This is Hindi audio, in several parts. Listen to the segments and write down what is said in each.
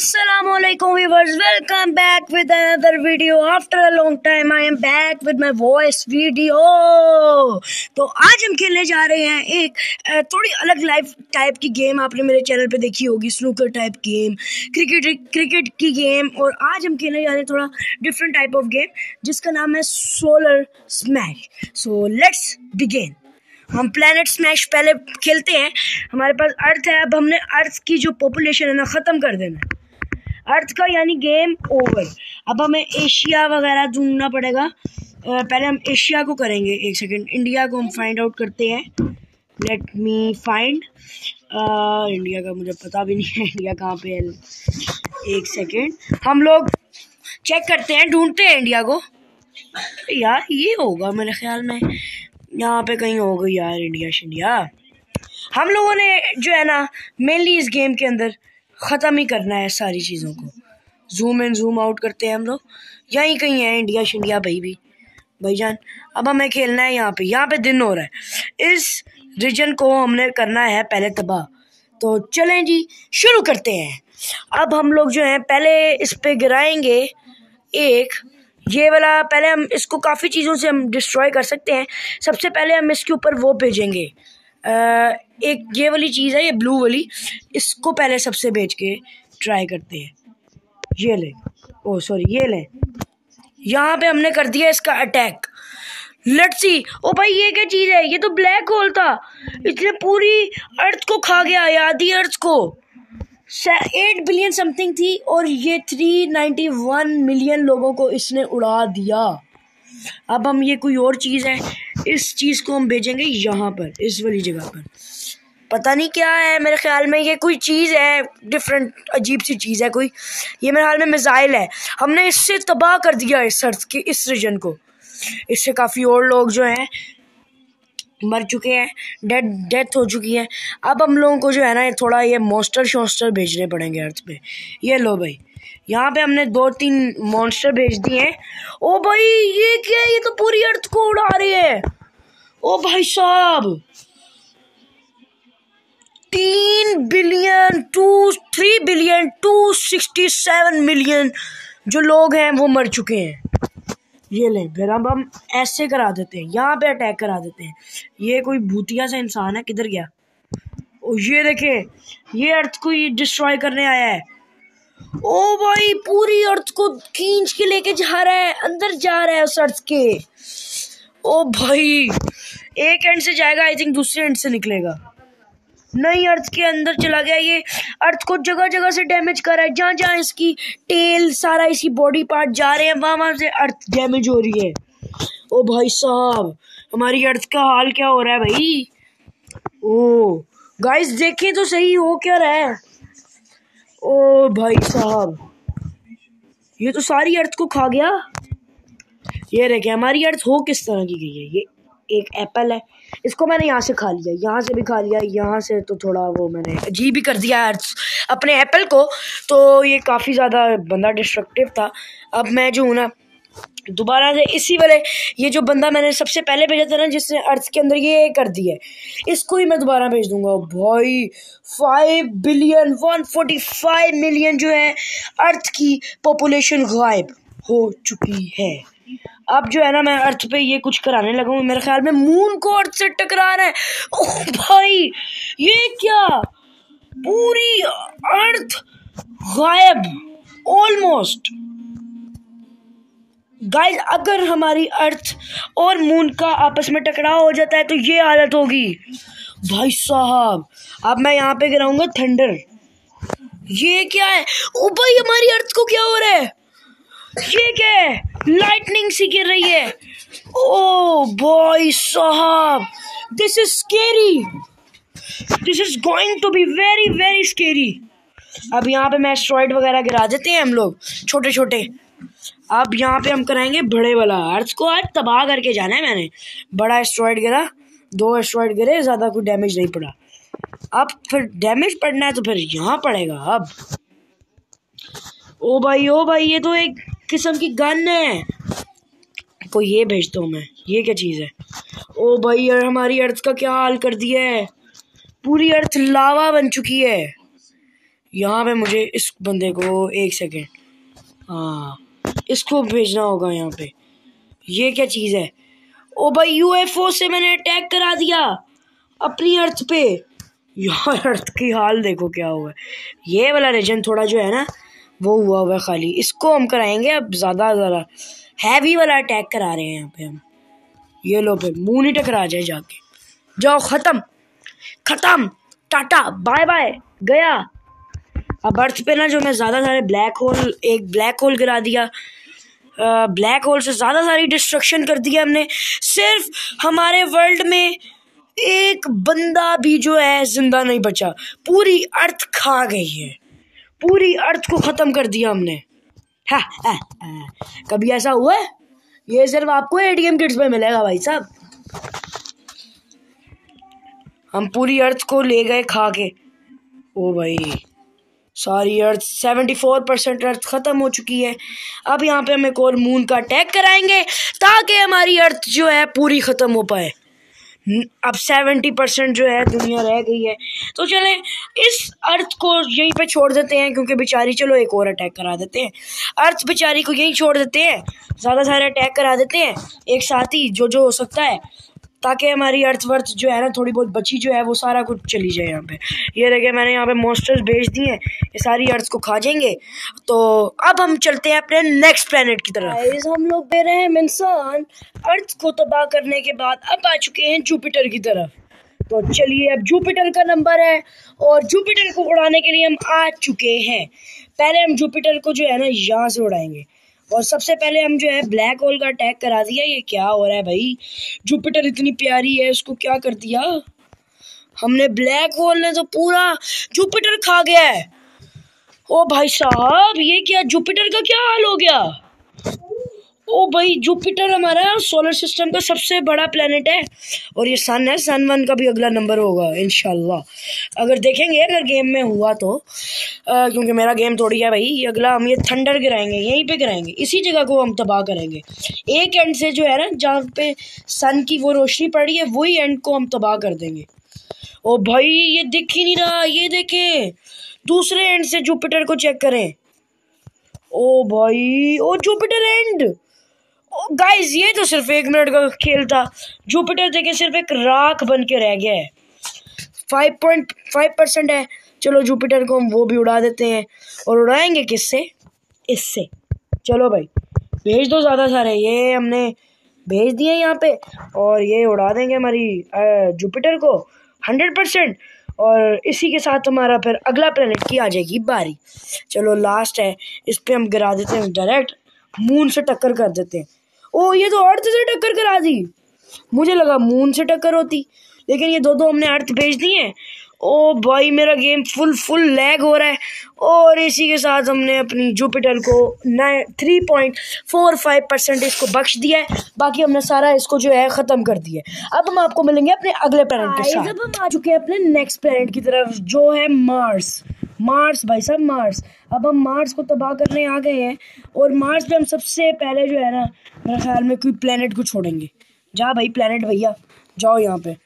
Welcome back with another video. After a long time, I am back with my voice video. तो आज हम खेलने जा रहे हैं एक थोड़ी अलग लाइफ टाइप की गेम आपने मेरे चैनल पे देखी होगी snooker type game cricket cricket की गेम और आज हम खेलने जा रहे हैं थोड़ा डिफरेंट टाइप ऑफ़ गेम जिसका नाम है solar smash so let's begin हम प्लेनेट स्मैश पहले खेलते हैं हमारे पास अर्थ है अब हमने अर्थ की जो पॉपुलेशन है ना ख़त्म कर देना है अर्थ का यानी गेम ओवर। अब हमें एशिया वगैरह ढूंढना पड़ेगा। पहले हम एशिया को करेंगे एक सेकंड इंडिया को हम फाइंड आउट करते हैं। लेट मी फाइंड इंडिया का मुझे पता भी नहीं है। इंडिया कहाँ पे है? एक सेकंड हम लोग चेक करते हैं, ढूंढते हैं इंडिया को। यार, ये होगा मेरे ख्याल में। यहाँ पे कहीं हो गई यार इंडिया शिंडिया हम लोगों ने जो है ना मेनली इस गेम के अंदर ख़त्म ही करना है सारी चीज़ों को। जूम इन जूम आउट करते हैं हम लोग। यहीं कहीं है इंडिया शिंडिया भाई भी। भाईजान, अब हमें खेलना है यहाँ पे। यहाँ पे दिन हो रहा है। इस रीजन को हमने करना है पहले तबाह। तो चलें जी, शुरू करते हैं। अब हम लोग जो है, पहले इस पर गिराएँगे। एक, ये वाला, पहले हम इसको काफ़ी चीज़ों से हम डिस्ट्रॉय कर सकते हैं। सबसे पहले हम इसके ऊपर वो भेजेंगे। एक ये वाली चीज़ है, ये ब्लू वाली, इसको पहले सबसे भेज के ट्राई करते हैं। ये ले। ओ सॉरी ये ले। यहाँ पे हमने कर दिया इसका अटैक लेट्स सी ओ भाई, ये क्या चीज़ है? ये तो ब्लैक होल था। इसने पूरी अर्थ को खा गया आधी अर्थ को। एट बिलियन समथिंग थी और ये थ्री नाइन्टी वन मिलियन लोगों को इसने उड़ा दिया। अब हम ये कोई और चीज़ है, इस चीज़ को हम भेजेंगे यहाँ पर, इस वाली जगह पर। पता नहीं क्या है, मेरे ख्याल में ये कोई चीज़ है डिफरेंट अजीब सी चीज़ है कोई। ये मेरे ख्याल में मिज़ाइल है। हमने इससे तबाह कर दिया इस अर्थ के, इस रीजन को। इससे काफ़ी और लोग जो हैं, मर चुके हैं डेड डेथ हो चुकी है। अब हम लोगों को जो है ना थोड़ा ये मोस्टर शोस्टर भेजने पड़ेंगे अर्थ पे। ये लो भाई। यहाँ पे हमने दो तीन मॉन्स्टर भेज दिए हैं। ओ भाई, ये क्या है? ये तो पूरी अर्थ को उड़ा रही है। ओ भाई साहब, तीन billion two three billion two sixty seven million जो लोग हैं, वो मर चुके हैं। ये ले, फिर अब हम ऐसे करा देते हैं, यहाँ पे अटैक करा देते हैं। ये कोई भूतिया सा इंसान है, किधर गया? ओ, ये देखे, ये अर्थ को ये डिस्ट्रॉय करने आया है। ओ भाई, पूरी अर्थ को खींच के लेके जा रहा है, अंदर जा रहा है उस अर्थ के। ओ भाई, एक एंड से जाएगा आई थिंक दूसरे एंड से निकलेगा। नहीं अर्थ के अंदर चला गया ये। अर्थ को जगह जगह से डैमेज कर रहा है जहाँ जहाँ इसकी टेल सारा इसकी बॉडी पार्ट जा रहे हैं वहाँ वहाँ से अर्थ डैमेज हो रही है। ओ भाई साहब, हमारी अर्थ का हाल क्या हो रहा है भाई? ओ गाइस देखें तो सही हो क्या रहा है? ओ भाई साहब, ये तो सारी अर्थ को खा गया। ये रह गया, हमारी अर्थ हो किस तरह की गई है? ये एक एप्पल है, इसको मैंने यहाँ से खा लिया, यहाँ से भी खा लिया, यहाँ से तो थोड़ा वो मैंने अजीब ही कर दिया अर्थ। अपने एप्पल को तो ये काफ़ी ज़्यादा बंदा डिस्ट्रक्टिव था। अब मैं जो हूँ ना दोबारा से इसी वाले, ये जो बंदा मैंने सबसे पहले भेजा था ना, जिसने अर्थ के अंदर ये कर दिया है, इसको ही मैं दोबारा भेज दूँगा। भाई five billion one forty five million जो है, अर्थ की पॉपुलेशन गायब हो चुकी है। अब जो है ना, मैं अर्थ पे ये कुछ कराने लगा हूँ। मेरे ख्याल में मून को अर्थ से टकरा रहा है। ओह भाई, ये क्या? पूरी अर्थ गायब ऑलमोस्ट गाइस अगर हमारी अर्थ और मून का आपस में टकराव हो जाता है तो ये हालत होगी। भाई साहब, अब मैं यहाँ पे गिराऊँगा थंडर ये क्या है? ओ भाई, हमारी अर्थ को क्या हो रहा है? ये क्या है? लाइटनिंग सी गिर रही है। ओ भाई साहब this is scary this is going to be very very scary अब यहाँ पे मैं एस्ट्रॉइड वगैरह गिरा देते हैं हम लोग छोटे छोटे अब यहाँ पे हम कराएँगे बड़े वाला। अर्थ को आज तबाह करके जाना है मैंने। बड़ा एस्ट्रॉइड गिरा, दो एस्ट्रॉइड गिरे, ज़्यादा कोई डैमेज नहीं पड़ा। अब फिर डैमेज पड़ना है तो फिर यहाँ पड़ेगा अब। ओ भाई ओ भाई, ये तो एक किस्म की गन है। को ये भेजता हूँ मैं। ये क्या चीज़ है? ओ भाई, यार हमारी अर्थ का क्या हाल कर दिया है? पूरी अर्थ लावा बन चुकी है। यहाँ पे मुझे इस बंदे को, एक सेकेंड हाँ। इसको भेजना होगा यहाँ पे। ये क्या चीज़ है? ओ भाई यूएफओ से मैंने अटैक करा दिया अपनी अर्थ पे। यार अर्थ की हाल देखो क्या हुआ। है ये वाला रीजन थोड़ा जो है ना, वो हुआ हुआ खाली। इसको हम कराएँगे अब ज़्यादा ज़्यादा। हैवी वाला अटैक करा रहे हैं यहाँ पे हम। ये लो पे मुँह नहीं टकरा जाए जाके। जाओ, ख़त्म। ख़त्म। टाटा बाय बाय गया। अब अर्थ पे ना जो मैं ज़्यादा सारे ब्लैक होल एक ब्लैक होल गिरा दिया। ब्लैक होल से ज़्यादा सारी डिस्ट्रक्शन कर दिया हमने। सिर्फ़ हमारे वर्ल्ड में एक बंदा भी जो है ज़िंदा नहीं बचा। पूरी अर्थ खा गई है। पूरी अर्थ को ख़त्म कर दिया हमने। हा, हा, हा। कभी ऐसा हुआ है? ये सिर्फ़ आपको एटीएम किट्स में मिलेगा भाई साहब। हम पूरी अर्थ को ले गए खा के। ओ भाई। सारी earth seventy four percent earth ख़त्म हो चुकी है। अब यहाँ पे हम एक और मून का अटैक कराएँगे, ताकि हमारी अर्थ जो है पूरी ख़त्म हो पाए। अब सेवेंटी परसेंट जो है दुनिया रह गई है। तो चलें, इस अर्थ को यहीं पे छोड़ देते हैं, क्योंकि बेचारी, चलो एक और अटैक करा देते हैं। अर्थ बेचारी को यहीं छोड़ देते हैं, ज़्यादा सारे अटैक करा देते हैं, एक साथ ही जो जो हो सकता है। ताकि हमारी अर्थ वर्थ जो है ना थोड़ी बहुत बची जो है, वो सारा कुछ चली जाए यहाँ पे। ये देखे मैंने यहाँ पे मोस्टर्स भेज दिए हैं। ये सारी अर्थ को खा जाएँगे। तो अब हम चलते हैं अपने नेक्स्ट प्लेनेट की तरफ़। हम लोग दे रहे हैं इंसान अर्थ को तबाह करने के बाद अब आ चुके हैं जुपिटर की तरफ़। तो चलिए, अब जुपिटर का नंबर है और जुपिटर को उड़ाने के लिए हम आ चुके हैं। पहले हम जुपिटर को जो है ना यहाँ से उड़ाएँगे। और सबसे पहले हम जो है ब्लैक होल का अटैक करा दिया। ये क्या हो रहा है भाई? जुपिटर इतनी प्यारी है उसको क्या कर दिया? हमने ब्लैक होल ने तो पूरा जुपिटर खा गया है। ओ भाई साहब, ये क्या जुपिटर का क्या हाल हो गया? ओ भाई जुपिटर हमारा सोलर सिस्टम का सबसे बड़ा प्लेनेट है। और ये सन है सन वन का भी अगला नंबर होगा इनशाला अगर देखेंगे अगर गेम में हुआ तो आ, क्योंकि मेरा गेम थोड़ी है भाई अगला हम ये थंडर गिराएँगे यहीं पे गिराएँगे इसी जगह को हम तबाह करेंगे। एक एंड से जो है ना जहाँ पे सन की वो रोशनी पड़ी है वही एंड को हम तबाह कर देंगे। ओ भाई ये दिख ही नहीं रहा ये देखें। दूसरे एंड से जुपिटर को चेक करें। ओ भाई ओ जुपिटर एंड गाइस ये तो सिर्फ़ एक मिनट का खेल था। जुपिटर देखे सिर्फ़ एक राख बन के रह गया है। फाइव पॉइंट फाइव परसेंट है। चलो जुपिटर को हम वो भी उड़ा देते हैं। और उड़ाएँगे किससे? इससे। चलो भाई, भेज दो ज़्यादा सारे। ये हमने भेज दिए यहाँ पे। और ये उड़ा देंगे हमारी जुपिटर को। हंड्रेड परसेंट और इसी के साथ हमारा फिर अगला प्लेनेट की आ जाएगी बारी। चलो लास्ट है। इस पर हम गिरा देते हैं। डायरेक्ट मून से टक्कर कर देते हैं। ओ ये तो अर्थ से टक्कर करा दी। मुझे लगा मून से टक्कर होती। लेकिन ये दो दो हमने अर्थ भेज दिए। ओ भाई मेरा गेम फुल फुल लैग हो रहा है। और इसी के साथ हमने अपनी जुपिटर को nine three point four five percent इसको बख्श दिया है। बाकी हमने सारा इसको जो है ख़त्म कर दिया है। अब हम आपको मिलेंगे अपने अगले प्लानट के साथ। अब हम आ चुके हैं अपने नेक्स्ट प्लानट की तरफ़ जो है मार्स मार्स भाई साहब मार्स अब हम मार्स को तबाह करने आ गए हैं और मार्स पे हम सबसे पहले जो है ना, मेरे ख्याल में कोई प्लेनेट को छोड़ेंगे। जा भाई प्लेनेट भैया, जाओ यहाँ पे।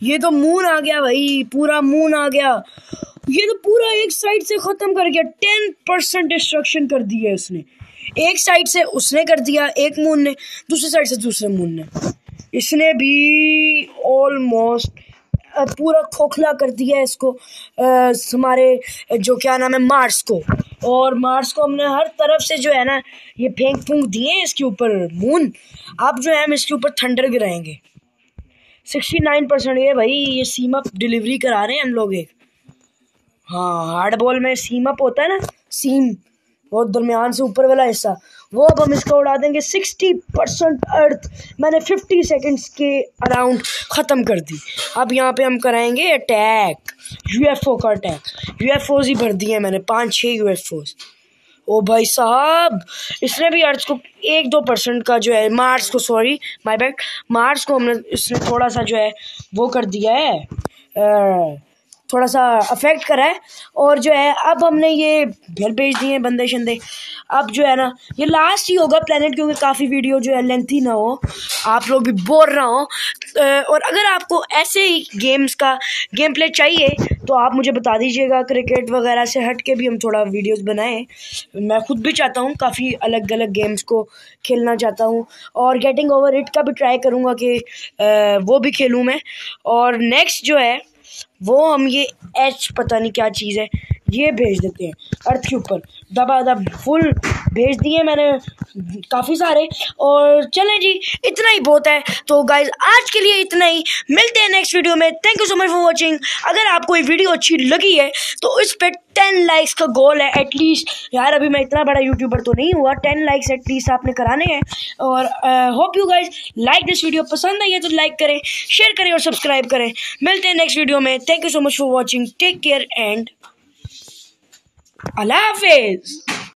ये तो मून आ गया भाई, पूरा मून आ गया। ये तो पूरा एक साइड से ख़त्म कर गया टेन परसेंट डिस्ट्रक्शन कर दी है उसने। एक साइड से उसने कर दिया, एक मून ने, दूसरी साइड से दूसरे मून ने। इसने भी ऑलमोस्ट पूरा खोखला कर दिया है इसको हमारे जो क्या नाम है मार्स को। और मार्स को हमने हर तरफ़ से जो है ना, ये फेंक फूंक दिए इसके ऊपर मून अब जो है हम इसके ऊपर थंडर गिराएँगे। सिक्सटी नाइन परसेंट ये भाई, ये सीम अप डिलीवरी करा रहे हैं हम लोग एक। हाँ हार्ड बॉल में सीम अप होता है ना सीम बहुत दरमियान से ऊपर वाला हिस्सा। वो अब हम इसको उड़ा देंगे। Sixty percent earth. मैंने फिफ्टी सेकेंड्स के अराउंड ख़त्म कर दी। अब यहाँ पे हम कराएँगे अटैक यूएफओ का अटैक यूएफओज ही भर दिए मैंने। पाँच छः यूएफओज ओ भाई साहब, इसने भी अर्थ को एक दो परसेंट का जो है, मार्स को सॉरी माय बैड मार्स को हमने इसने थोड़ा सा जो है, वो कर दिया है। थोड़ा सा अफेक्ट करा है। और जो है, अब हमने ये घर भेज दिए हैं बंदे शंदे अब जो है ना, ये लास्ट ही होगा प्लानट क्योंकि काफ़ी वीडियो जो है लेंथी ना हो। आप लोग भी बोर ना हो। और अगर आपको ऐसे ही गेम्स का गेम प्ले चाहिए तो आप मुझे बता दीजिएगा। क्रिकेट वगैरह से हट के भी हम थोड़ा वीडियोस बनाएँ। मैं खुद भी चाहता हूँ काफ़ी अलग अलग गेम्स को खेलना चाहता हूँ। और गेटिंग ओवर इट का भी ट्राई करूँगा कि वो भी खेलूँ मैं। और नेक्स्ट जो है वो हम ये एच पता नहीं क्या चीज़ है। ये भेज देते हैं, अर्थ के ऊपर। दबा दब फुल भेज दिए मैंने काफ़ी सारे। और चलें जी, इतना ही बहुत है। तो गाइज़ आज के लिए इतना ही। मिलते हैं नेक्स्ट वीडियो में। Thank you so much for watching अगर आपको ये वीडियो अच्छी लगी है तो इस पर टेन लाइक्स का गोल है एटलीस्ट यार, अभी मैं इतना बड़ा यूट्यूबर तो नहीं हुआ। टेन लाइक्स एटलीस्ट आपने कराने हैं। और hope you guys like this video पसंद आई है तो लाइक करें शेयर करें और सब्सक्राइब करें। मिलते हैं नेक्स्ट वीडियो में। Thank you so much for watching take care and Allah Hafiz.